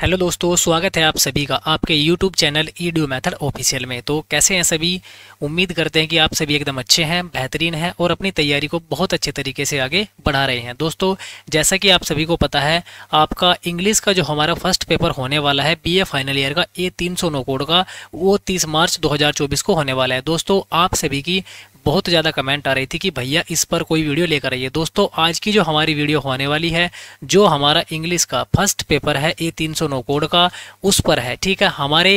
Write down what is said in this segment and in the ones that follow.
Hello दोस्तों स्वागत है आप सभी का आपके YouTube channel edu method official में तो कैसे हैं सभी उम्मीद करते हैं कि आप सभी एकदम अच्छे हैं बेहतरीन हैं और अपनी तैयारी को बहुत अच्छे तरीके से आगे बढ़ा रहे हैं दोस्तों जैसा कि आप सभी को पता है आपका इंग्लिश का जो हमारा फर्स्ट पेपर होने वाला है बी फाइनल ईयर का ए तीन कोड का वो तीस मार्च दो को होने वाला है दोस्तों आप सभी की बहुत ज़्यादा कमेंट आ रही थी कि भैया इस पर कोई वीडियो लेकर आइए दोस्तों आज की जो हमारी वीडियो होने वाली है जो हमारा इंग्लिश का फर्स्ट पेपर है ए तीन सौ नौ कोड का उस पर है ठीक है हमारे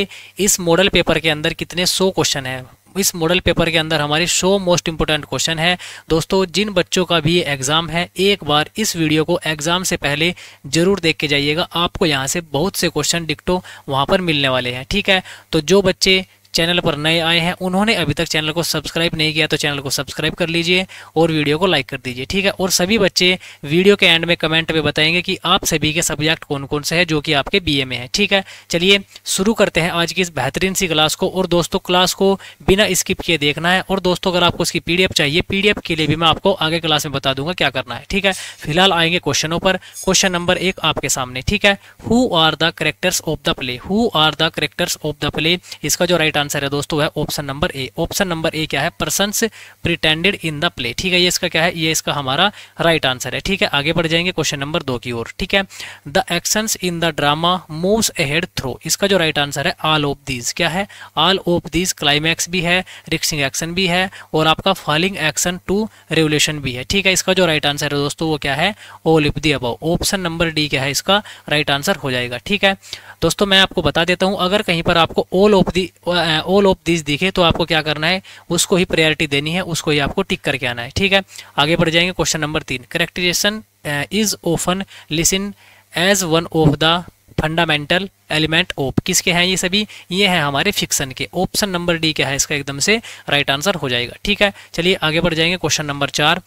इस मॉडल पेपर के अंदर कितने सौ क्वेश्चन हैं इस मॉडल पेपर के अंदर हमारे शो मोस्ट इंपोर्टेंट क्वेश्चन है दोस्तों जिन बच्चों का भी एग्ज़ाम है एक बार इस वीडियो को एग्ज़ाम से पहले ज़रूर देख के जाइएगा आपको यहाँ से बहुत से क्वेश्चन डिक्टो वहाँ पर मिलने वाले हैं ठीक है तो जो बच्चे चैनल पर नए आए हैं उन्होंने अभी तक चैनल को सब्सक्राइब नहीं किया तो चैनल को सब्सक्राइब कर लीजिए और वीडियो को लाइक कर दीजिए ठीक है और सभी बच्चे वीडियो के एंड में कमेंट में बताएंगे कि आप सभी के सब्जेक्ट कौन कौन से हैं जो कि आपके बी में है ठीक है चलिए शुरू करते हैं आज की इस बेहतरीन सी क्लास को और दोस्तों क्लास को बिना स्किप किए देखना है और दोस्तों अगर आपको इसकी पी चाहिए पी के लिए भी मैं आपको आगे क्लास में बता दूंगा क्या करना है ठीक है फिलहाल आएंगे क्वेश्चनों पर क्वेश्चन नंबर एक आपके सामने ठीक है who are the characters of the play who are the characters of the play इसका जो राइट आंसर है दोस्तों वह option number A option number A क्या है person pretended in the play ठीक है ये इसका क्या है ये इसका हमारा राइट right आंसर है ठीक है आगे बढ़ जाएंगे क्वेश्चन नंबर दो की ओर ठीक है the action in the drama moves ahead through इसका जो राइट right आंसर है आल ऑफ दीज क्या है आल ऑफ दीज क्लाइमैक्स भी है रिक्सिंग एक्शन भी है और आपका फॉलिंग एक्शन टू रेवल्यूशन भी है ठीक है इसका जो राइट right आंसर है दोस्तों वो क्या है ऑल इफ दी अब ऑप्शन नंबर डी क्या है इसका राइट right आंसर हो जाएगा ठीक है दोस्तों मैं आपको बता देता हूं अगर कहीं पर आपको all of the all of this दिखे तो आपको क्या करना है उसको ही प्रायोरिटी देनी है उसको ही आपको टिक करके आना है ठीक है आगे बढ़ जाएंगे क्वेश्चन नंबर तीन characterization is often listen as one of the fundamental element of किसके हैं ये सभी ये हैं हमारे फिक्सन के ऑप्शन नंबर डी क्या है इसका एकदम से राइट right आंसर हो जाएगा ठीक है चलिए आगे बढ़ जाएंगे क्वेश्चन नंबर चार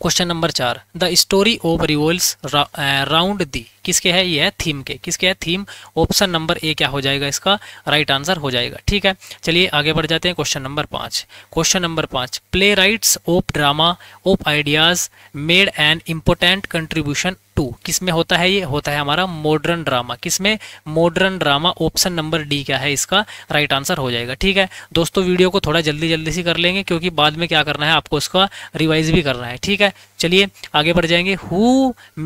क्वेश्चन नंबर चार the story of revolves round the किसके है ये है थीम के किसके है थीम ऑप्शन नंबर ए क्या हो जाएगा इसका राइट right आंसर हो जाएगा ठीक है चलिए आगे बढ़ जाते हैं क्वेश्चन नंबर पाँच क्वेश्चन नंबर पाँच playwrights of drama of ideas made an important contribution to किस में होता है ये होता है हमारा मॉडर्न ड्रामा किस में modern drama option number D क्या है इसका राइट आंसर हो जाएगा ठीक है दोस्तों वीडियो को थोड़ा जल्दी जल्दी से कर लेंगे क्योंकि बाद में क्या करना है आपको इसका रिवाइज भी करना है ठीक है चलिए आगे बढ़ जाएंगे who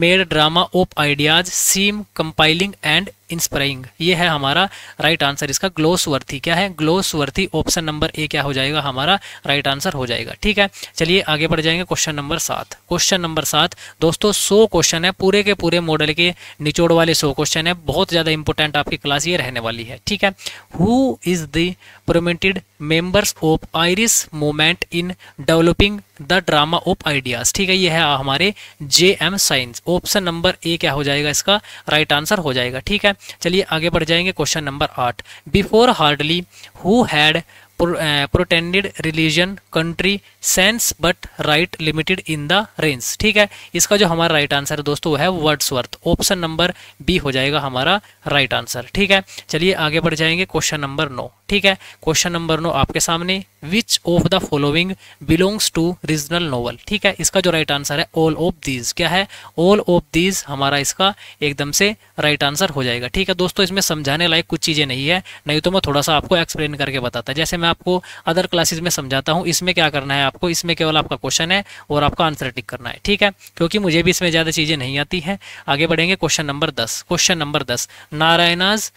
made drama of ideas seem compelling and inspiring ये है हमारा राइट आंसर इसका ग्लोस वर्थी क्या है gloss worthy option number A क्या हो जाएगा हमारा राइट आंसर हो जाएगा ठीक है चलिए आगे बढ़ जाएंगे क्वेश्चन नंबर सात क्वेश्चन नंबर सात दोस्तों सौ क्वेश्चन है पूरे के पूरे मॉडल के निचोड़ वाले सौ क्वेश्चन है बहुत ज़्यादा इंपॉर्टेंट आपकी क्लास ये रहने वाली है ठीक है who is the prominent members of Irish movement in developing the drama of ideas ठीक है ये है हमारे J M Synge option number A क्या हो जाएगा इसका राइट right आंसर हो जाएगा ठीक है चलिए आगे बढ़ जाएंगे क्वेश्चन नंबर आठ before hardly who had pretended religion country sense but right limited in the range ठीक है इसका जो हमारा राइट right आंसर है दोस्तों वो है वर्ड्सवर्थ ऑप्शन नंबर बी हो जाएगा हमारा राइट right आंसर ठीक है चलिए आगे बढ़ जाएंगे क्वेश्चन नंबर नौ ठीक है क्वेश्चन नंबर नो आपके सामने which of the following belongs to regional novel ठीक है इसका जो राइट आंसर है ऑल ऑफ दीज क्या है ऑल ऑफ दीज हमारा इसका एकदम से राइट आंसर हो जाएगा ठीक है दोस्तों इसमें समझाने लायक कुछ चीज़ें नहीं है नहीं तो मैं थोड़ा सा आपको एक्सप्लेन करके बताता जैसे मैं आपको अदर क्लासेज में समझाता हूँ इसमें क्या करना है आपको इसमें केवल आपका क्वेश्चन है और आपका आंसर टिक करना है ठीक है क्योंकि मुझे भी इसमें ज़्यादा चीज़ें नहीं आती हैं आगे बढ़ेंगे क्वेश्चन नंबर दस क्वेश्चन नंबर दस Narayan's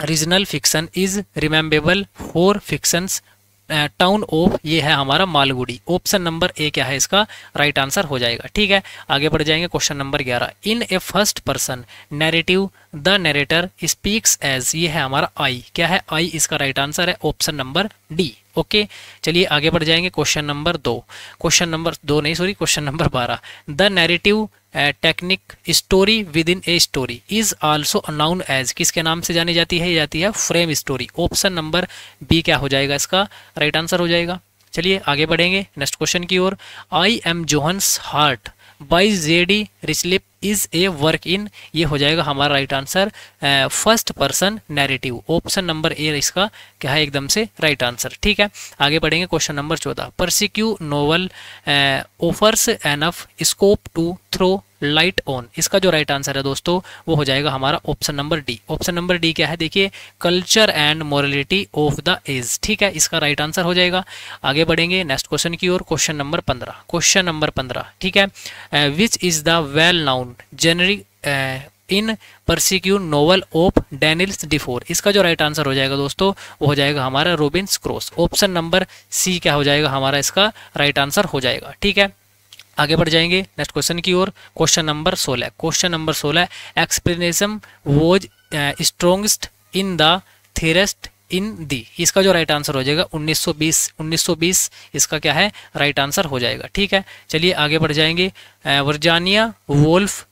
regional fiction is rememberable for fictions town of ये है हमारा मालगुड़ी ऑप्शन नंबर ए क्या है इसका राइट right आंसर हो जाएगा ठीक है आगे बढ़ जाएंगे क्वेश्चन नंबर ग्यारह in a first person narrative the narrator speaks as ये है हमारा आई क्या है आई इसका राइट right आंसर है ऑप्शन नंबर डी ओके चलिए आगे बढ़ जाएंगे क्वेश्चन नंबर दो क्वेश्चन नंबर दो नहीं सॉरी क्वेश्चन नंबर बारह the narrative technique story within a story is also known as किसके नाम से जानी जाती है जाती है frame story option number B क्या हो जाएगा इसका राइट right आंसर हो जाएगा चलिए आगे बढ़ेंगे नेक्स्ट क्वेश्चन की ओर I am Johnson's heart by J D Rislip is a work in ये हो जाएगा हमारा right answer first person narrative option number A इसका क्या है एकदम से राइट आंसर ठीक है आगे बढ़ेंगे क्वेश्चन नंबर चौदह picaresque novel offers enough scope to throw light on इसका जो राइट आंसर है दोस्तों वो हो जाएगा हमारा option number D option number D क्या है देखिए culture and morality of the age ठीक है इसका राइट right आंसर हो जाएगा आगे बढ़ेंगे नेक्स्ट क्वेश्चन की ओर क्वेश्चन नंबर पंद्रह क्वेश्चन नंबर पंद्रह ठीक है which is the well known genre in picaresque novel of Daniel's Defoe इसका जो राइट आंसर हो जाएगा दोस्तों वो हो जाएगा हमारा Robinson Crusoe option number C क्या हो जाएगा हमारा इसका राइट आंसर हो जाएगा ठीक है आगे बढ़ जाएंगे नेक्स्ट क्वेश्चन की ओर क्वेश्चन नंबर सोलह क्वेश्चन नंबर सोलह explanation was strongest in the theorist in the इसका जो राइट आंसर हो जाएगा 1920 1920 इसका क्या है राइट आंसर हो जाएगा ठीक है चलिए आगे बढ़ जाएंगे Virginia uh, Woolf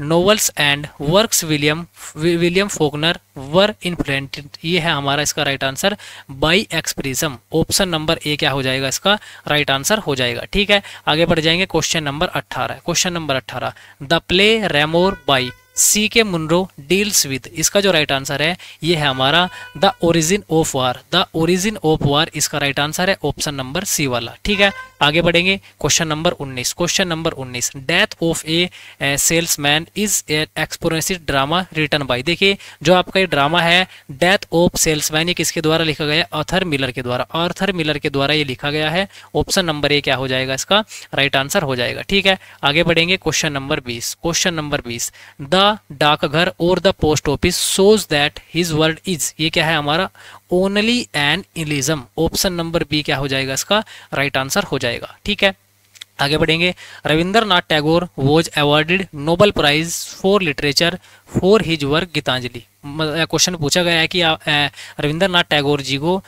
novels and works William William Faulkner were influenced ये है हमारा इसका right answer by expressionism option number A क्या हो जाएगा इसका राइट आंसर हो जाएगा ठीक है आगे बढ़ जाएंगे क्वेश्चन नंबर अट्ठारह क्वेश्चन नंबर अट्ठारह the play remorse by C K Munro deals with इसका जो राइट आंसर है ये है हमारा the origin of war the origin of war इसका राइट आंसर है ऑप्शन नंबर सी वाला ठीक है आगे बढ़ेंगे question number 19 question number 19 death of a salesman is an expressionistic drama written by देखिए जो आपका ये ड्रामा है डेथ ऑफ सेल्समैन ये किसके द्वारा लिखा गया अर्थर मिलर के द्वारा अर्थर मिलर के द्वारा ये लिखा गया है ऑप्शन नंबर ए क्या हो जाएगा इसका राइट आंसर हो जाएगा ठीक है आगे बढ़ेंगे क्वेश्चन नंबर बीस क्वेश्चन नंबर बीस द डाकघर और the post office shows that his word is ये क्या है हमारा only an elegism option number B क्या हो जाएगा इसका राइट right आंसर हो जाएगा ठीक है आगे बढ़ेंगे Rabindranath Tagore was awarded Nobel prize for literature for his work Gitanjali question पूछा गया है कि रविंद्रनाथ टैगोर जी को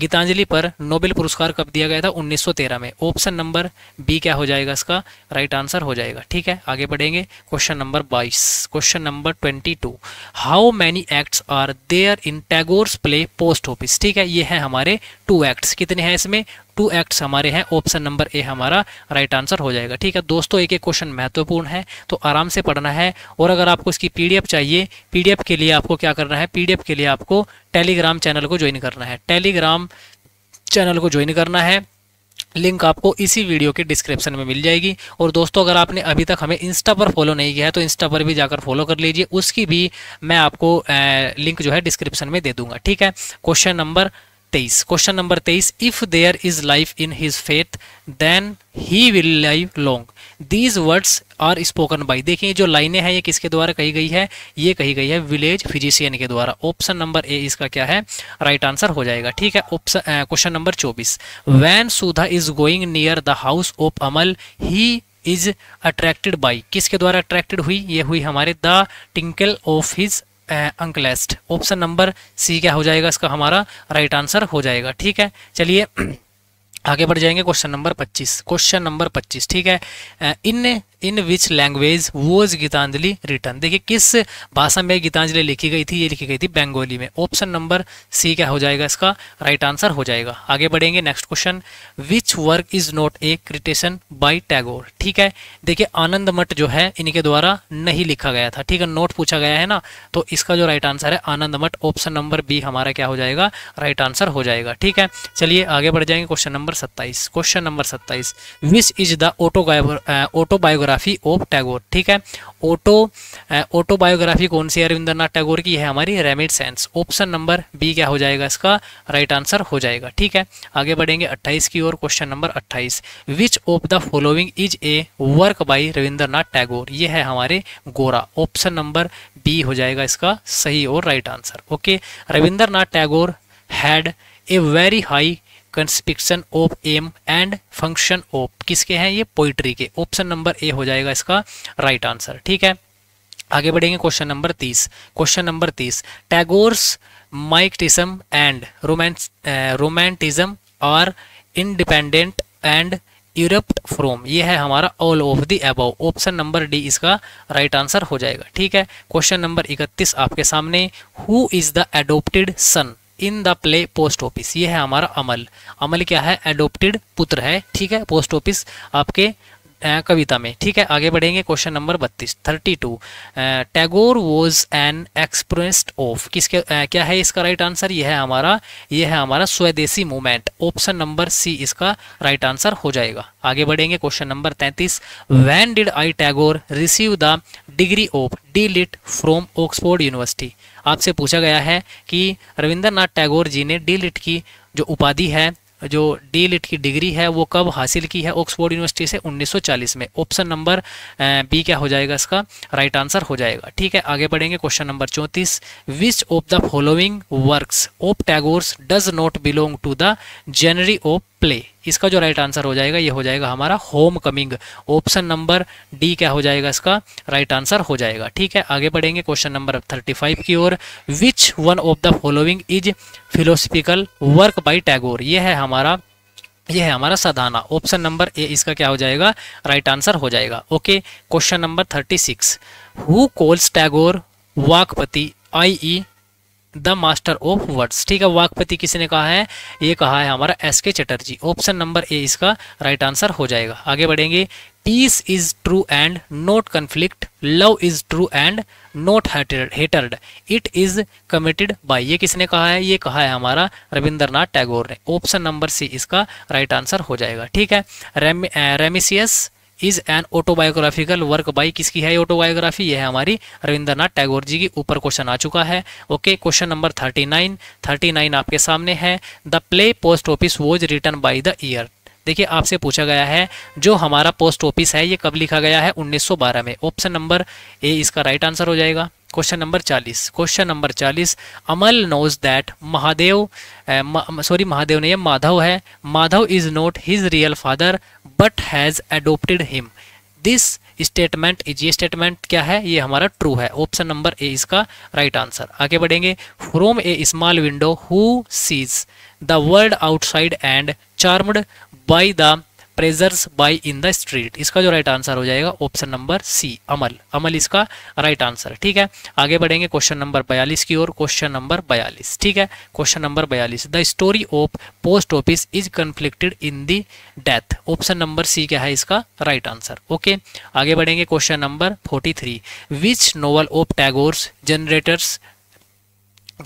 गीतांजलि पर नोबेल पुरस्कार कब दिया गया था 1913 में ऑप्शन नंबर बी क्या हो जाएगा इसका राइट आंसर हो जाएगा ठीक है आगे बढ़ेंगे question number 22 question number 22 how many acts are there in Tagore's play post office ठीक है ये है हमारे टू एक्ट्स कितने हैं इसमें टू एक्ट्स हमारे हैं ऑप्शन नंबर ए हमारा राइट आंसर हो जाएगा ठीक है दोस्तों एक एक क्वेश्चन महत्वपूर्ण है तो आराम से पढ़ना है और अगर आपको इसकी पीडीएफ चाहिए पीडीएफ के लिए आपको क्या करना है पीडीएफ के लिए आपको टेलीग्राम चैनल को ज्वाइन करना है टेलीग्राम चैनल को ज्वाइन करना है लिंक आपको इसी वीडियो के डिस्क्रिप्शन में मिल जाएगी और दोस्तों अगर आपने अभी तक हमें इंस्टा पर फॉलो नहीं किया है तो इंस्टा पर भी जाकर फॉलो कर लीजिए उसकी भी मैं आपको लिंक जो है डिस्क्रिप्शन में दे दूंगा ठीक है क्वेश्चन नंबर तेईस क्वेश्चन नंबर तेईस if there is life in his faith then he will live long these words are spoken by देखिए जो लाइनें हैं ये किसके द्वारा कही गई है ये कही गई है विलेज फिजिशियन के द्वारा ऑप्शन नंबर ए इसका क्या है राइट right आंसर हो जाएगा ठीक है ऑप्शन क्वेश्चन नंबर चौबीस when Sudha is going near the house of Amal he is attracted by किसके द्वारा अट्रैक्टेड हुई ये हुई हमारे the tinkle of his anklets option number C क्या हो जाएगा इसका हमारा राइट आंसर हो जाएगा ठीक है चलिए आगे बढ़ जाएंगे क्वेश्चन नंबर 25 क्वेश्चन नंबर 25 ठीक है in in which language was Gitanjali written देखिए किस भाषा में गीतांजलि लिखी गई थी ये लिखी गई थी बंगाली में ऑप्शन नंबर सी क्या हो जाएगा इसका राइट आंसर हो जाएगा आगे बढ़ेंगे next question which work is not a creation by Tagore ठीक है देखिए आनंद मठ जो है इनके द्वारा नहीं लिखा गया था ठीक है नोट पूछा गया है ना तो इसका जो राइट आंसर है आनंद मठ ऑप्शन नंबर बी हमारा क्या हो जाएगा राइट आंसर हो जाएगा ठीक है चलिए आगे बढ़ जाएंगे क्वेश्चन नंबर सत्ताईस क्वेश्चन नंबर सत्ताईस which is the autobiography biography of Tagore ठीक है ऑटो ऑटो बायोग्राफी कौन सी अरविंद्र नाथ टैगोर की है हमारी reminiscences option number B क्या हो जाएगा इसका राइट right आंसर हो जाएगा ठीक है आगे बढ़ेंगे अट्ठाईस की ओर क्वेश्चन नंबर अट्ठाईस which of the following is a work by Rabindranath Tagore ये है हमारे गोरा ऑप्शन नंबर बी हो जाएगा इसका सही और right answer okay Rabindranath Tagore had a very high conception of aim and function of किसके हैं ये पोइट्री के ऑप्शन नंबर ए हो जाएगा इसका राइट आंसर ठीक है आगे बढ़ेंगे क्वेश्चन नंबर तीस क्वेश्चन नंबर तीस Tagore's mysticism and romance romanticism are independent and erupt from ये है हमारा all of the above option number D इसका राइट right आंसर हो जाएगा ठीक है क्वेश्चन नंबर इकतीस आपके सामने who is the adopted son in the play post office ये है हमारा अमल अमल क्या है एडोप्टेड पुत्र है ठीक है पोस्ट ऑफिस आपके कविता में ठीक है आगे बढ़ेंगे क्वेश्चन नंबर बत्तीस thirty two Tagore was an expressed of किसके आ, क्या है इसका राइट आंसर यह है हमारा यह है हमारा स्वदेशी मूवमेंट ऑप्शन नंबर सी इसका राइट आंसर हो जाएगा आगे बढ़ेंगे क्वेश्चन नंबर तैंतीस when did I Tagore receive the degree of D litt from Oxford University आपसे पूछा गया है कि रविंद्रनाथ टैगोर जी ने डी लिट की जो उपाधि है जो डी लिट e की डिग्री है वो कब हासिल की है ऑक्सफोर्ड यूनिवर्सिटी से 1940 में ऑप्शन नंबर बी क्या हो जाएगा इसका राइट आंसर हो जाएगा ठीक है आगे बढ़ेंगे क्वेश्चन नंबर चौंतीस which of the following works of Tagore's does not belong to the genre of play इसका जो राइट आंसर हो जाएगा ये हो जाएगा हमारा home coming option number D क्या हो जाएगा इसका राइट आंसर हो जाएगा ठीक है आगे बढ़ेंगे क्वेश्चन नंबर थर्टी फाइव की ओर which one of the following is philosophical work by Tagore ये है हमारा यह है हमारा सदाना ऑप्शन नंबर ए इसका क्या हो जाएगा राइट आंसर हो जाएगा okay question number thirty six who calls Tagore Vakpati I E the master of words ठीक है वाकपति किसी ने कहा है ये कहा है हमारा एस के चटर्जी ऑप्शन नंबर ए इसका राइट आंसर हो जाएगा आगे बढ़ेंगे peace is true and not conflict love is true and not hatred it is committed by ये किसने कहा है ये कहा है हमारा रविंद्रनाथ टैगोर ने ऑप्शन नंबर सी इसका राइट आंसर हो जाएगा ठीक है rem, reminiscences eh, is an autobiographical work by किसकी है ऑटोबायोग्राफी यह है हमारी रविंद्रनाथ टैगोर जी की ऊपर क्वेश्चन आ चुका है okay question number thirty nine thirty nine आपके सामने है the play post office was written by the year देखिए आपसे पूछा गया है जो हमारा पोस्ट ऑफिस है ये कब लिखा गया है 1912 में ऑप्शन नंबर ए इसका राइट आंसर हो जाएगा क्वेश्चन नंबर चालीस क्वेश्चन नंबर चालीस Amal knows that Mahadev sorry Mahadev नहीं है माधव है Madhav is not his real father but has adopted him this statement is ये स्टेटमेंट क्या है ये हमारा ट्रू है ऑप्शन नंबर ए इसका राइट right आंसर आगे बढ़ेंगे from a small window who sees the world outside and charm by the passers by in the street इसका जो राइट आंसर हो जाएगा ऑप्शन नंबर सी अमल अमल इसका राइट आंसर ठीक है आगे बढ़ेंगे क्वेश्चन नंबर बयालीस की ओर क्वेश्चन नंबर बयालीस ठीक है क्वेश्चन नंबर बयालीस the story of post office is conflicted in the death option number C क्या है इसका राइट आंसर ओके आगे बढ़ेंगे question number forty three which novel of Tagore's generators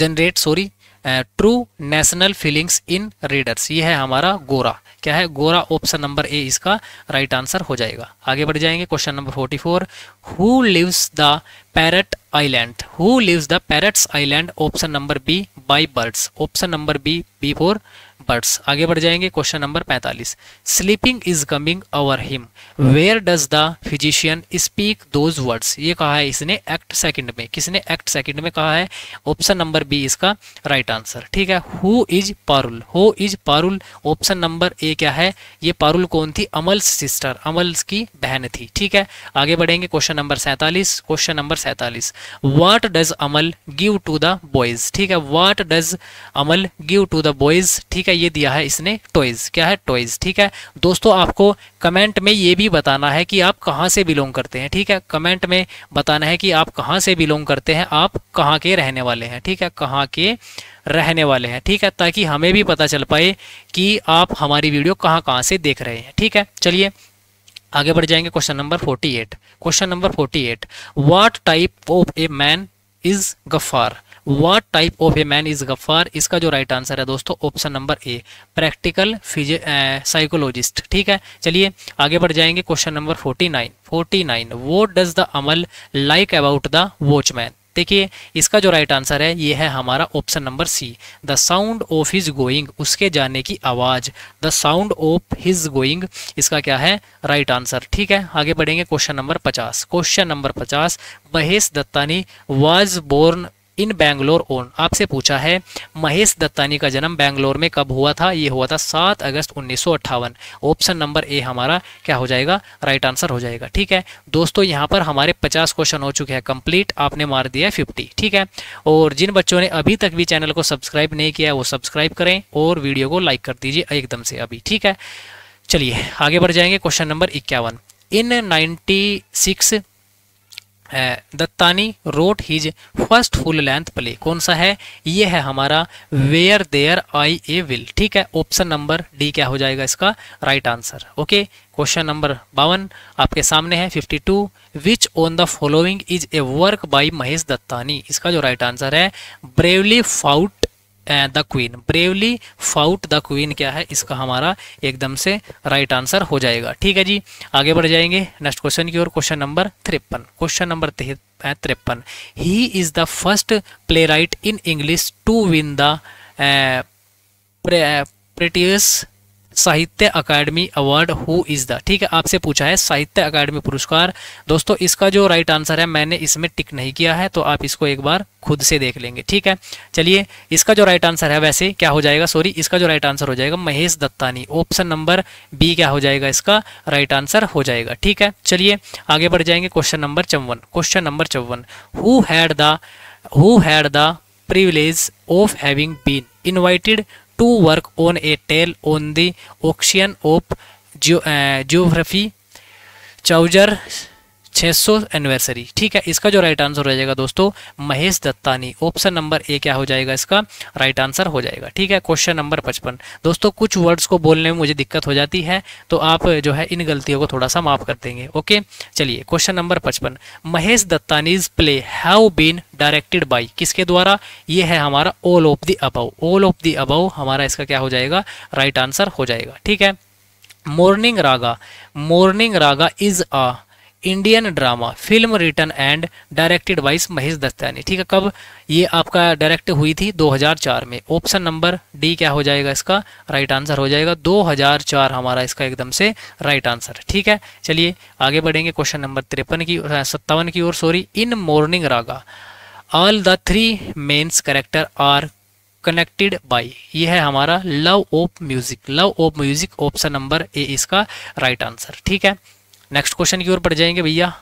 generate sorry true national feelings in readers ये है हमारा गोरा क्या है गोरा ऑप्शन नंबर ए इसका राइट right आंसर हो जाएगा आगे बढ़ जाएंगे question number forty four who lives the parrot island who lives the parrots island option number B by birds option number B B four purse आगे बढ़ जाएंगे question number 45 sleeping is coming over him where does the physician speak those words ये कहा है इसने act second में किसने act second में कहा है ऑप्शन नंबर बी इसका राइट right आंसर ठीक है who is Parul who is Parul option number A क्या है ये पारुल कौन थी अमल्स सिस्टर अमल्स की बहन थी ठीक है आगे बढ़ेंगे क्वेश्चन नंबर सैंतालीस क्वेश्चन नंबर सैंतालीस what does Amal give to the boys ठीक है what does Amal give to the boys ठीक है ये दिया है इसने टॉयज़ क्या है टॉयज़ ठीक है दोस्तों आपको कमेंट में ये भी बताना है कि आप कहाँ से बिलोंग करते हैं ठीक है कमेंट में बताना है कि आप कहाँ से बिलोंग करते हैं आप कहाँ के रहने वाले हैं ठीक है कहाँ के रहने वाले हैं ठीक है ताकि हमें भी पता चल पाए कि आप हमारी वीडियो कहाँ कहाँ से देख रहे हैं ठीक है चलिए आगे बढ़ जाएंगे question number 48 question number 48 what type of a man is Gaffar what type of a man is Gaffar इसका जो राइट आंसर है दोस्तों option number A practical phys psychologist ठीक है चलिए आगे बढ़ जाएंगे question number forty nine forty nine what does the Amal like about the watchman देखिए इसका जो राइट आंसर है ये है हमारा option number C the sound of his going उसके जाने की आवाज़ the sound of his going इसका क्या है राइट right आंसर ठीक है आगे बढ़ेंगे क्वेश्चन नंबर पचास क्वेश्चन नंबर पचास Mahesh Dattani was born in Bangalore on आपसे पूछा है महेश दत्तानी का जन्म बैंगलोर में कब हुआ था ये हुआ था सात अगस्त उन्नीस ऑप्शन नंबर ए हमारा क्या हो जाएगा राइट आंसर हो जाएगा ठीक है दोस्तों यहाँ पर हमारे पचास क्वेश्चन हो चुके हैं कंप्लीट आपने मार दिया है फिफ्टी ठीक है और जिन बच्चों ने अभी तक भी चैनल को सब्सक्राइब नहीं किया वो सब्सक्राइब करें और वीडियो को लाइक कर दीजिए एकदम से अभी ठीक है चलिए आगे बढ़ जाएंगे क्वेश्चन नंबर इक्यावन in 96 Dattani wrote his first full length play कौन सा है ये है हमारा where there I a will ठीक है ऑप्शन नंबर डी क्या हो जाएगा इसका right answer okay question number बावन आपके सामने है 52 which on the following is a work by Mahesh Dattani इसका जो राइट आंसर है bravely fought the queen bravely fought the queen क्या है इसका हमारा एकदम से राइट आंसर हो जाएगा ठीक है जी आगे बढ़ जाएंगे नेक्स्ट क्वेश्चन की ओर क्वेश्चन नंबर तिरपन क्वेश्चन नंबर तिरपन he is the first playwright in English to win the prestigious Sahitya Akademi award who is the ठीक है आपसे पूछा है साहित्य अकादमी पुरस्कार दोस्तों इसका जो राइट आंसर है मैंने इसमें टिक नहीं किया है तो आप इसको एक बार खुद से देख लेंगे ठीक है चलिए इसका जो राइट आंसर है वैसे क्या हो जाएगा सॉरी इसका जो राइट आंसर हो जाएगा Mahesh Dattani option number B क्या हो जाएगा इसका राइट आंसर हो जाएगा ठीक है चलिए आगे बढ़ जाएंगे क्वेश्चन नंबर चौवन क्वेश्चन नंबर चौवन who had the who had the privilege of having been invited to work on a tale on the ocean of uh, geography. Chaucer 600 anniversary ठीक है इसका जो राइट आंसर हो जाएगा दोस्तों Mahesh Dattani option number A क्या हो जाएगा इसका राइट आंसर हो जाएगा ठीक है क्वेश्चन नंबर पचपन दोस्तों कुछ वर्ड्स को बोलने में मुझे दिक्कत हो जाती है तो आप जो है इन गलतियों को थोड़ा सा माफ कर देंगे ओके चलिए क्वेश्चन नंबर पचपन Mahesh Dattani's play have been directed by किसके द्वारा ये है हमारा all of the above all of the above हमारा इसका क्या हो जाएगा राइट आंसर हो जाएगा ठीक है morning raga morning raga is a Indian drama film written and directed by Mahesh Dattani ठीक है कब ये आपका डायरेक्ट हुई थी 2004 में ऑप्शन नंबर डी क्या हो जाएगा इसका राइट आंसर हो जाएगा 2004 हमारा इसका एकदम से राइट आंसर ठीक है चलिए आगे बढ़ेंगे क्वेश्चन नंबर तिरपन की सत्तावन की ओर sorry in morning raga all the three mens character are connected by ये है हमारा love of music love of music option number A इसका राइट right आंसर ठीक है नेक्स्ट क्वेश्चन की ओर बढ़ जाएंगे भैया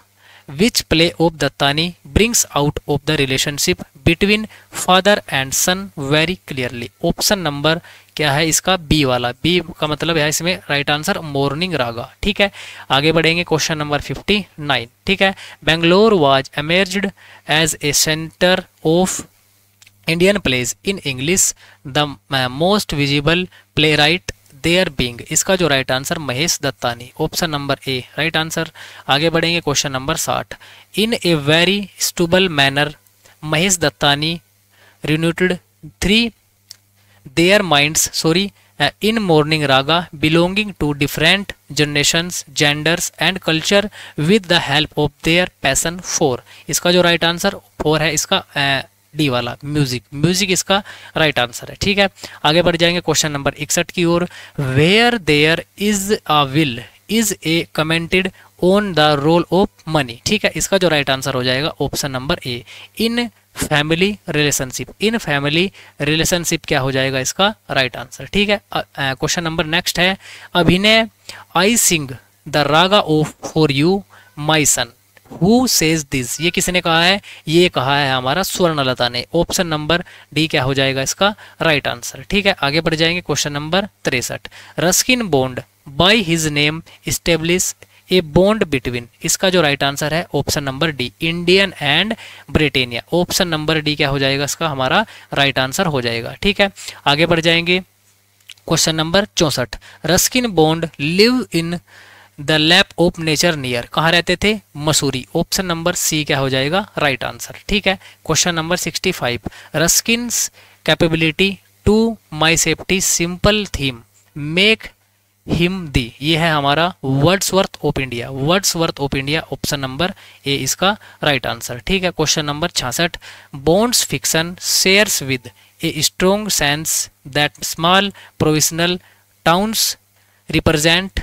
which play of Dattani brings out of the relationship between father and son very clearly option number क्या है इसका बी वाला बी का मतलब है इसमें राइट आंसर मॉर्निंग रागा ठीक है आगे बढ़ेंगे क्वेश्चन नंबर 59 ठीक है Bangalore was emerged as a centre of Indian plays in English the most visible playwright there being इसका जो right answer Mahesh Dattani option number A right answer आगे बढ़ेंगे क्वेश्चन नंबर साठ in a very subtle manner Mahesh Dattani reunited three their minds sorry in morning raga belonging to different generations genders and culture with the help of their passion for इसका जो right answer four है इसका D वाला music music इसका right answer है ठीक है आगे बढ़ जाएंगे क्वेश्चन नंबर इकसठ की ओर where there is a will is a commented on the role of money ठीक है इसका जो राइट आंसर हो जाएगा option number A in family relationship in family relationship क्या हो जाएगा इसका राइट right आंसर ठीक है क्वेश्चन नंबर नेक्स्ट है Abhinay I sing the raga of for you my son who says this ये किसने कहा है ये कहा है हमारा स्वर्णलता ने ऑप्शन नंबर डी क्या हो जाएगा इसका राइट आंसर ठीक है आगे बढ़ जाएंगे क्वेश्चन नंबर तिरसठ Ruskin Bond by his name establish a bond between इसका जो राइट आंसर है option number D Indian and Britannia option number D क्या हो जाएगा इसका हमारा राइट right आंसर हो जाएगा ठीक है आगे बढ़ जाएंगे क्वेश्चन नंबर चौसठ Ruskin Bond live in the lap of nature near कहाँ रहते थे मसूरी ऑप्शन नंबर सी क्या हो जाएगा राइट right आंसर ठीक है question number sixty five Ruskin capability to my safety simple theme make him the ये है हमारा worth of India words worth of India option number A इसका राइट right आंसर ठीक है क्वेश्चन नंबर छियासठ Bond's fiction shares with a strong sense that small provisional towns represent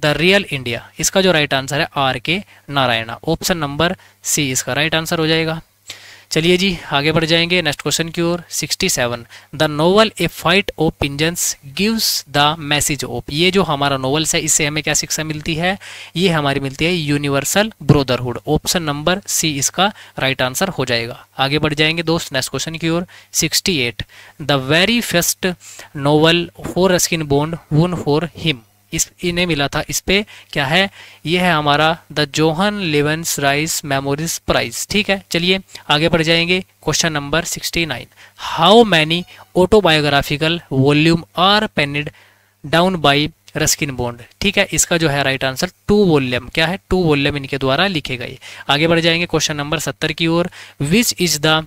the real India इसका जो right answer है are K Narayana option number C इसका right answer हो जाएगा चलिए जी आगे बढ़ जाएंगे नेक्स्ट क्वेश्चन की ओर 67 the novel a fight of pigeons gives the message of ये जो हमारा नोवल्स है इससे हमें क्या शिक्षा मिलती है ये हमारी मिलती है universal brotherhood option number C इसका राइट आंसर हो जाएगा आगे बढ़ जाएंगे दोस्त नेक्स्ट क्वेश्चन की ओर 68 the very first novel for skin Bond won for him is इन्हें मिला था इस पे क्या है ये है हमारा the John Llewellyn Rhys memorial prize ठीक है चलिए आगे बढ़ जाएंगे question number 69 how many autobiographical volume are penned down by Ruskin Bond ठीक है इसका जो है राइट आंसर टू वॉल्यूम क्या है टू वॉल्यूम इनके द्वारा लिखे गए आगे बढ़ जाएंगे क्वेश्चन नंबर सत्तर की ओर which is the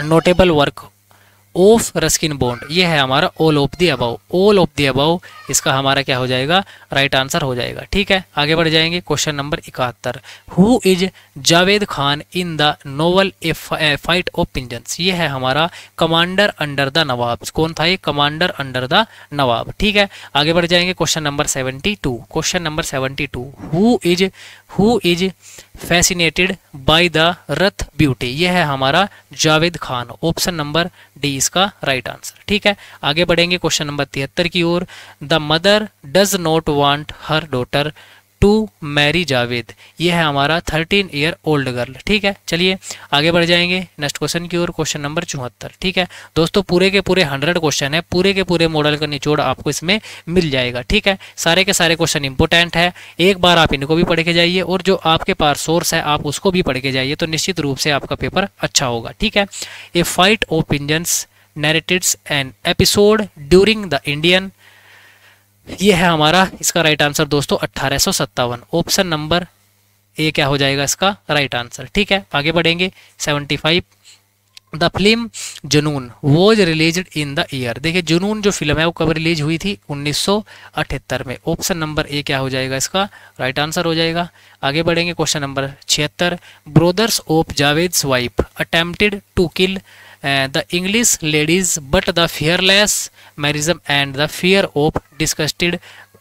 notable work of Ruskin Bond ये है हमारा all of the above all of the above इसका हमारा क्या हो जाएगा राइट आंसर हो जाएगा ठीक है आगे बढ़ जाएंगे क्वेश्चन नंबर इकहत्तर who is Javed Khan in the novel a fight of pigeons ये है हमारा कमांडर अंडर द नवाब कौन था ये कमांडर अंडर द नवाब ठीक है आगे बढ़ जाएंगे question number seventy question number seventy who is who is fascinated by the Ruth beauty यह है हमारा Javed Khan option number D इसका राइट आंसर ठीक है आगे बढ़ेंगे क्वेश्चन नंबर तिहत्तर की ओर the mother does not want her daughter to marry Javed ये है हमारा थर्टीन ईयर ओल्ड गर्ल ठीक है चलिए आगे बढ़ जाएंगे नेक्स्ट क्वेश्चन की ओर क्वेश्चन नंबर चौहत्तर ठीक है दोस्तों पूरे के पूरे हंड्रेड क्वेश्चन है पूरे के पूरे मॉडल का निचोड़ आपको इसमें मिल जाएगा ठीक है सारे के सारे क्वेश्चन इंपोर्टेंट है एक बार आप इनको भी पढ़ के जाइए और जो आपके पास सोर्स है आप उसको भी पढ़ के जाइए तो निश्चित रूप से आपका पेपर अच्छा होगा ठीक है a fight opinions narratives and episode during the Indian ये है हमारा इसका राइट आंसर दोस्तों अट्ठारह ऑप्शन नंबर ए क्या हो जाएगा इसका राइट आंसर ठीक है आगे बढ़ेंगे 75 five the film Junoon was release in the year देखिए जुनून जो फिल्म है वो कब रिलीज हुई थी 1978 में ऑप्शन नंबर ए क्या हो जाएगा इसका राइट आंसर हो जाएगा आगे बढ़ेंगे क्वेश्चन नंबर छिहत्तर brothers of Javed swipe attempted to kill the English ladies but the fearless मैरिज्म and the fear of disgusted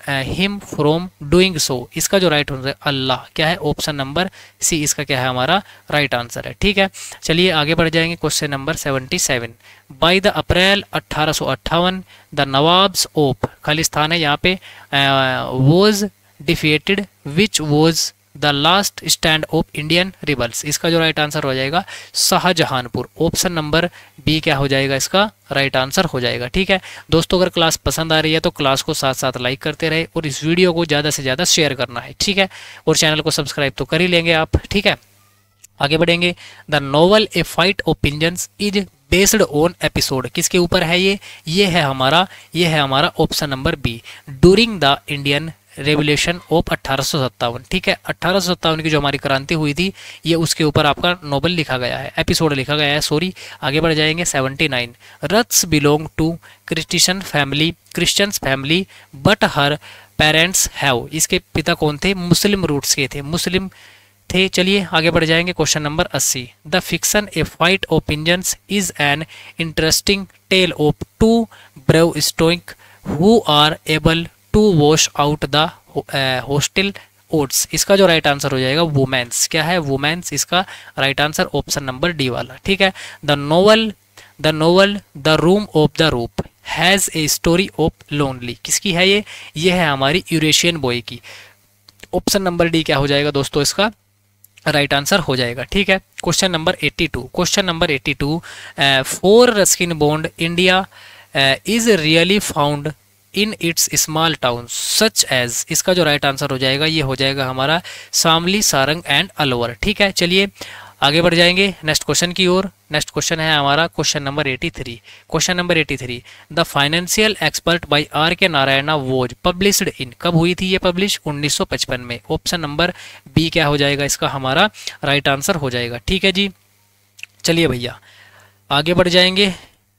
him from doing so इसका जो राइट आंसर है अल्लाह क्या है ऑप्शन नंबर सी इसका क्या है हमारा राइट आंसर है ठीक है चलिए आगे बढ़ जाएंगे question number seventy seven by the April अट्ठारह द नवाब्स ऑफ खालिस्तान है यहाँ पे was defeated which was the last stand of Indian rebels इसका जो राइट आंसर हो जाएगा शाहजहानपुर ऑप्शन नंबर बी क्या हो जाएगा इसका राइट आंसर हो जाएगा ठीक है दोस्तों अगर क्लास पसंद आ रही है तो क्लास को साथ साथ लाइक करते रहे और इस वीडियो को ज़्यादा से ज़्यादा शेयर करना है ठीक है और चैनल को सब्सक्राइब तो कर ही लेंगे आप ठीक है आगे बढ़ेंगे the novel a fight opinion is based on episode किसके ऊपर है ये ये है हमारा ये है हमारा option number B during the Indian revolution of अट्ठारह ठीक है अट्ठारह की जो हमारी क्रांति हुई थी ये उसके ऊपर आपका नोबल लिखा गया है एपिसोड लिखा गया है सॉरी आगे बढ़ जाएंगे 79 Ruth's belong to Christian family Christians family but her parents have इसके पिता कौन थे मुस्लिम रूट्स के थे मुस्लिम थे चलिए आगे बढ़ जाएंगे क्वेश्चन नंबर अस्सी the fiction a fight of is an interesting tale of two brave story who are able to wash out the hostel oats इसका जो राइट आंसर हो जाएगा वुमेन्स क्या है वुमेन्स इसका right answer option number D वाला ठीक है the novel the novel the room of the roof has a story of lonely किसकी है ये ये है हमारी यूरेशियन बॉय की ऑप्शन नंबर डी क्या हो जाएगा दोस्तों इसका राइट right आंसर हो जाएगा ठीक है question number 82 question number 82 four Ruskin Bond India is really found in its small town such as इसका जो राइट आंसर हो जाएगा ये हो जाएगा हमारा शामली सारंग एंड अलोवर ठीक है चलिए आगे बढ़ जाएंगे नेक्स्ट क्वेश्चन की ओर नेक्स्ट क्वेश्चन है हमारा question number 83 question number 83 the financial expert by R K Narayana was published in कब हुई थी ये पब्लिश 1955 में ऑप्शन नंबर बी क्या हो जाएगा इसका हमारा राइट आंसर हो जाएगा ठीक है जी चलिए भैया आगे बढ़ जाएंगे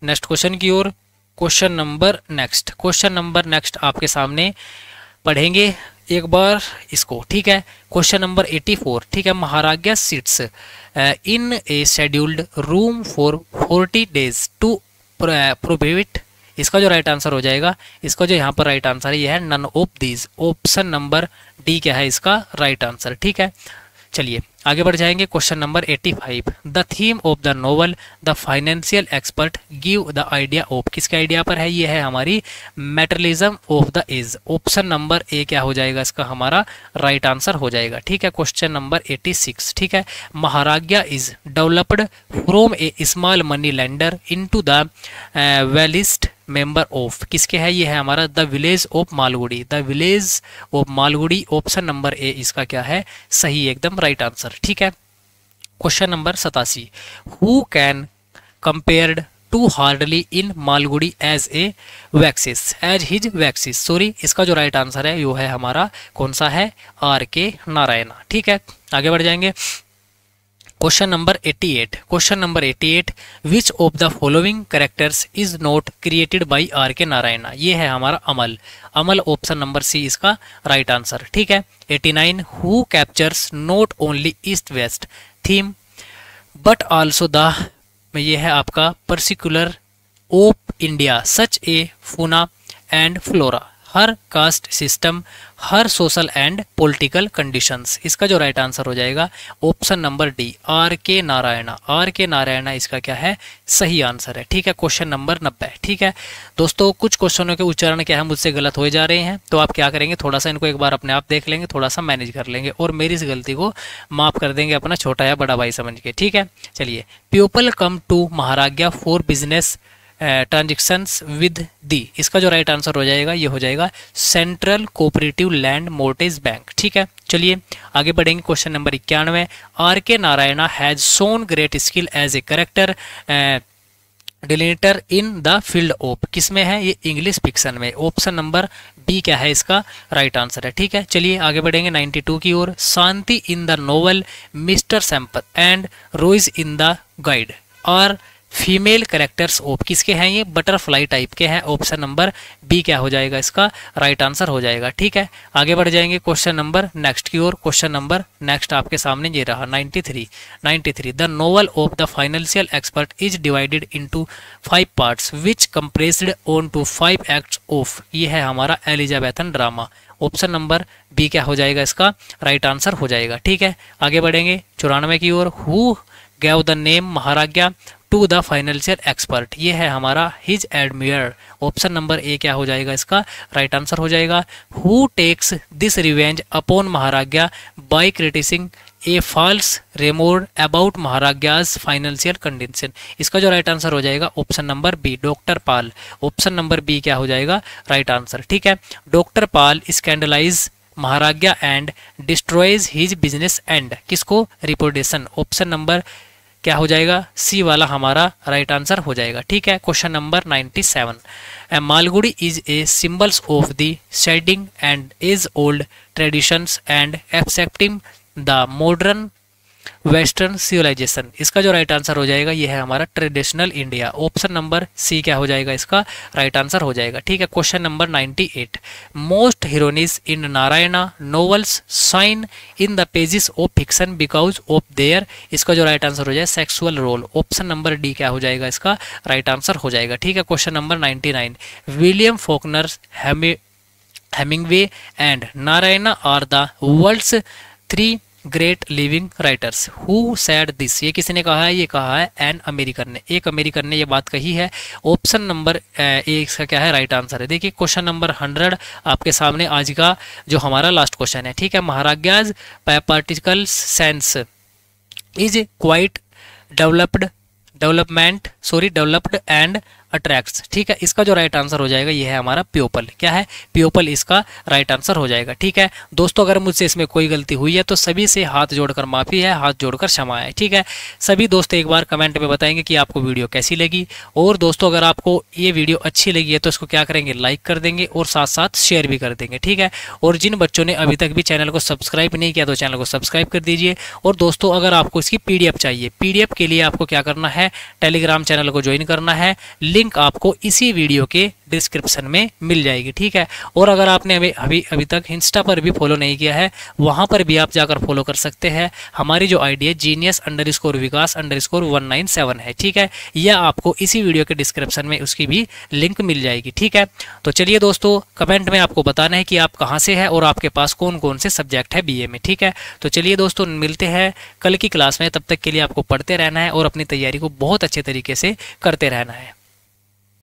नेक्स्ट क्वेश्चन की ओर question number next question number next आपके सामने पढ़ेंगे एक बार इसको ठीक है क्वेश्चन नंबर 84 ठीक है Margayya sits in a scheduled room for 40 days to propitiate इसका जो राइट आंसर हो जाएगा इसका जो यहाँ पर राइट आंसर है यह है none of these option number D क्या है इसका राइट आंसर ठीक है चलिए आगे बढ़ जाएंगे question number 85 the theme of the novel the financial expert give the idea of किसके आइडिया पर है ये है हमारी materialism of the is option number A क्या हो जाएगा इसका हमारा राइट right आंसर हो जाएगा ठीक है क्वेश्चन नंबर 86 ठीक है Margayya is developed from a small money lender in the villages member of किसके है ये है हमारा the village of Malgudi the village of Malgudi option number A इसका क्या है सही एकदम राइट आंसर ठीक है क्वेश्चन नंबर सतासी who can compared to hardly in Malgudi as a Wessex as his Wessex sorry इसका जो राइट आंसर है वो है हमारा कौन सा है आर के नारायणा ठीक है आगे बढ़ जाएंगे question number 88 question number 88 eight which of the following characters is not created by R K Narayana ये है हमारा अमल अमल ऑप्शन नंबर सी इसका राइट right आंसर ठीक है 89 nine who captures not only east west theme but also the ये है आपका particular of India such a fauna and flora her caste system her social and political conditions इसका जो right answer हो जाएगा option number D R K Narayana are K Narayana इसका क्या है सही आंसर है ठीक है क्वेश्चन नंबर नब्बे ठीक है दोस्तों कुछ क्वेश्चनों के उच्चारण क्या है मुझसे गलत हो जा रहे हैं तो आप क्या करेंगे थोड़ा सा इनको एक बार अपने आप देख लेंगे थोड़ा सा मैनेज कर लेंगे और मेरी इस गलती को माफ कर देंगे अपना छोटा या बड़ा भाई समझ के ठीक है चलिए people come to Margayya for business transaction with the इसका जो राइट आंसर हो जाएगा ये हो जाएगा central cooperative land mortgage bank ठीक है चलिए आगे बढ़ेंगे क्वेश्चन नंबर इक्यानवे R K Narayana has shown great skill as a character delineator in the field of किसमें है ये इंग्लिश फिक्सन में ऑप्शन नंबर बी क्या है इसका राइट आंसर है ठीक है चलिए आगे बढ़ेंगे 92 की ओर Shanti in the novel mister sample and Rosie in the guide और फीमेल करेक्टर्स ओप किसके हैं ये बटरफ्लाई टाइप के हैं ऑप्शन नंबर बी क्या हो जाएगा इसका राइट आंसर हो जाएगा ठीक है आगे बढ़ जाएंगे क्वेश्चन नंबर नेक्स्ट की ओर क्वेश्चन नंबर नेक्स्ट आपके सामने ये रहा 93 93 the novel of the financial expert is divided into five parts which compressed on to five act of ये है हमारा Elizabethan drama option number B क्या हो जाएगा इसका राइट आंसर हो जाएगा ठीक है आगे बढ़ेंगे चौरानवे की ओर who gave the name Margayya to the financial expert ये है हमारा his admirer option number A क्या हो जाएगा इसका राइट आंसर हो जाएगा who takes this revenge upon Margayya by criticising a false rumour about Margayya's financial condition इसका जो राइट आंसर हो जाएगा option number B doctor Pal option number B क्या हो जाएगा राइट आंसर ठीक है doctor Pal scandalise Margayya and destroys his business and किसको रिपोर्टेशन ऑप्शन नंबर क्या हो जाएगा सी वाला हमारा राइट आंसर हो जाएगा ठीक है question number 97 seven Malgudi is a symbols of the shedding and is old traditions and accepting the modern western civilisation इसका जो राइट आंसर हो जाएगा ये है हमारा traditional India option number C क्या हो जाएगा इसका राइट आंसर हो जाएगा ठीक है question number 98 most heroines in Narayana novels shine in the pages of fiction because of their इसका जो राइट आंसर हो जाए sexual role option number D क्या हो जाएगा इसका राइट आंसर हो जाएगा ठीक है question number nine William Faulkner Hemingway and Narayana are the world's three great living writers who said this ये किसी ने कहा है ये कहा है एन अमेरिकन ने एक अमेरिकन ने ये बात कही है ऑप्शन नंबर ए इसका क्या है राइट right आंसर है देखिए क्वेश्चन नंबर हंड्रेड आपके सामने आज का जो हमारा लास्ट क्वेश्चन है ठीक है Margayya's particle sense is quite developed development sorry developed and attracts ठीक है इसका जो राइट आंसर हो जाएगा ये है हमारा प्योपल क्या है प्योपल इसका राइट आंसर हो जाएगा ठीक है दोस्तों अगर मुझसे इसमें कोई गलती हुई है तो सभी से हाथ जोड़कर माफ़ी है हाथ जोड़कर क्षमा है ठीक है सभी दोस्त एक बार कमेंट में बताएंगे कि आपको वीडियो कैसी लगी और दोस्तों अगर आपको ये वीडियो अच्छी लगी है तो इसको क्या करेंगे लाइक कर देंगे और साथ साथ शेयर भी कर देंगे ठीक है और जिन बच्चों ने अभी तक भी चैनल को सब्सक्राइब नहीं किया तो चैनल को सब्सक्राइब कर दीजिए और दोस्तों अगर आपको इसकी पी चाहिए पी के लिए आपको क्या करना है टेलीग्राम चैनल को ज्वाइन करना है लिंक लिंक आपको इसी वीडियो के डिस्क्रिप्शन में मिल जाएगी ठीक है और अगर आपने अभी अभी अभी तक इंस्टा पर भी फॉलो नहीं किया है वहाँ पर भी आप जाकर फॉलो कर सकते हैं हमारी जो आईडी है genius underscore Vikas underscore one nine seven है ठीक है यह आपको इसी वीडियो के डिस्क्रिप्शन में उसकी भी लिंक मिल जाएगी ठीक है तो चलिए दोस्तों कमेंट में आपको बताना है कि आप कहाँ से हैं और आपके पास कौन कौन से सब्जेक्ट है बी में ठीक है तो चलिए दोस्तों मिलते हैं कल की क्लास में तब तक के लिए आपको पढ़ते रहना है और अपनी तैयारी को बहुत अच्छे तरीके से करते रहना है